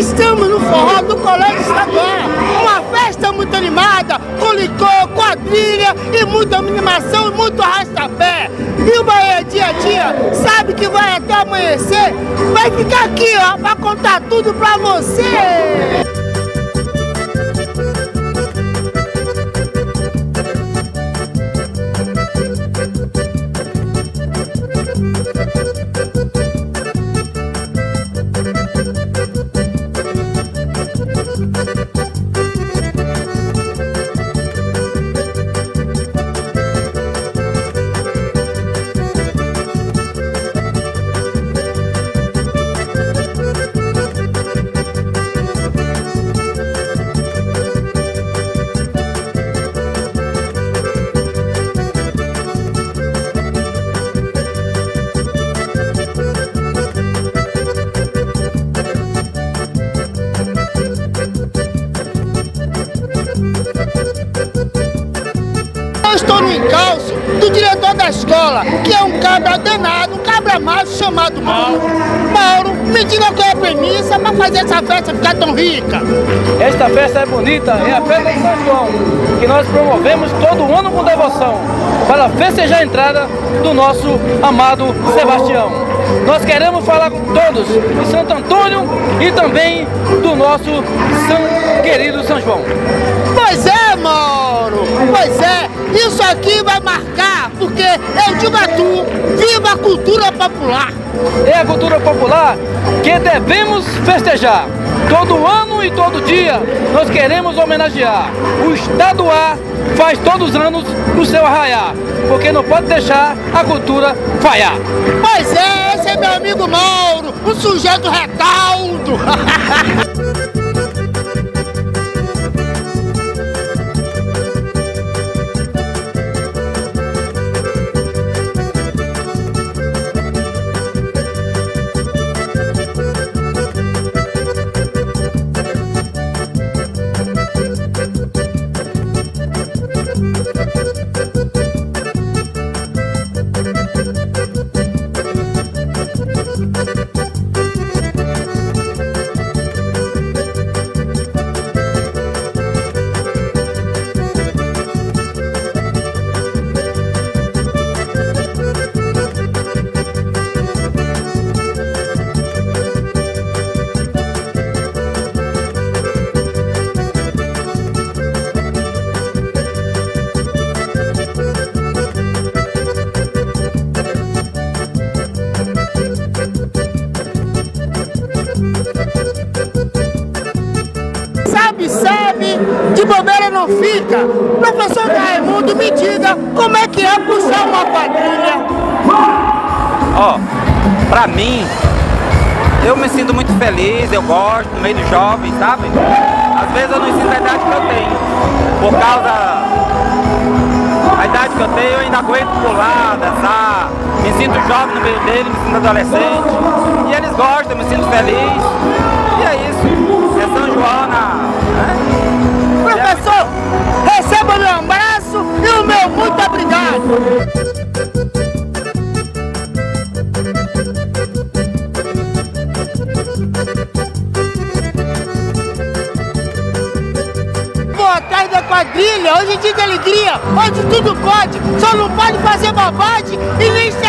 Estamos no forró do Colégio Estadual. Uma festa muito animada, com licor, quadrilha e muita animação e muito arrastapé. E o Bahia Dia a Dia sabe que vai até amanhecer. Vai ficar aqui, ó, pra contar tudo pra você. Eu estou no encalço do diretor da escola, que é um cabra danado, um cabra macho chamado Mauro. Mauro, me diga qual é a premissa para fazer essa festa ficar tão rica. Esta festa é bonita, é a festa de São João, que nós promovemos todo ano com devoção, para festejar a entrada do nosso amado Sebastião. Nós queremos falar com todos de Santo Antônio e também do nosso São querido São João. Pois é, Mauro, pois é, isso aqui vai marcar, porque eu digo a tu, viva a cultura popular. É a cultura popular que devemos festejar. Todo ano e todo dia nós queremos homenagear. O Estaduar faz todos os anos o seu arraiar, porque não pode deixar a cultura falhar. Pois é, é meu amigo Mauro, um sujeito recaldo. não fica. Professor Raimundo, me diga como é que é puxar uma quadrilha. Ó, pra mim, eu me sinto muito feliz, eu gosto, no meio dos jovens, sabe? Às vezes eu não sinto a idade que eu tenho. Por causa da idade que eu tenho, eu ainda aguento pular, dançar. Me sinto jovem no meio deles, me sinto adolescente. E eles gostam, me sinto feliz. E é isso. É São Joana. né? Professor, receba meu abraço e o meu muito obrigado. Atrás da quadrilha, hoje é dia de alegria, hoje tudo pode, só não pode fazer bobagem e nem se